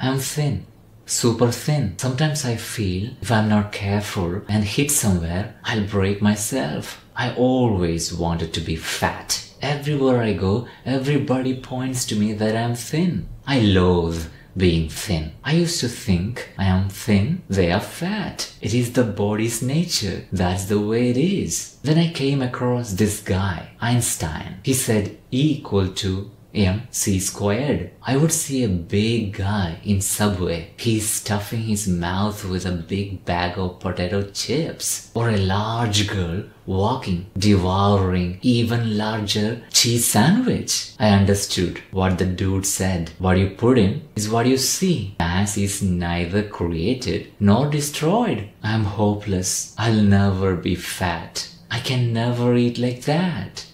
I'm thin. Super thin. Sometimes I feel if I'm not careful and hit somewhere, I'll break myself. I always wanted to be fat. Everywhere I go, everybody points to me that I'm thin. I loathe being thin. I used to think I am thin, they are fat. It is the body's nature. That's the way it is. Then I came across this guy, Einstein. He said E equal to mc squared. I would see a big guy in Subway. He's stuffing his mouth with a big bag of potato chips. Or a large girl walking, devouring even larger cheese sandwich. I understood what the dude said. What you put in is what you see. Mass is neither created nor destroyed. I'm hopeless. I'll never be fat. I can never eat like that.